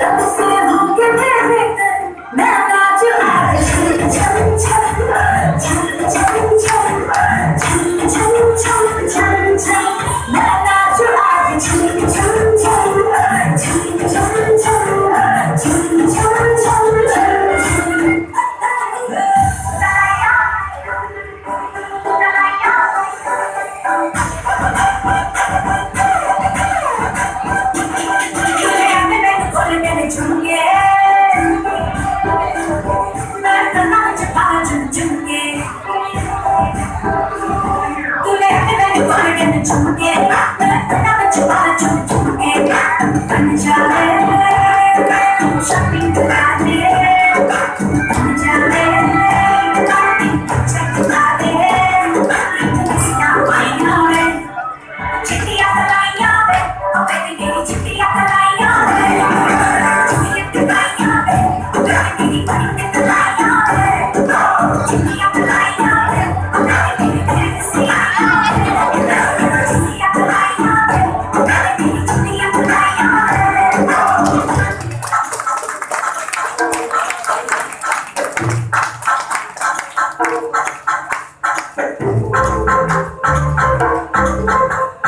Sabe se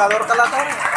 Salvador Calatares.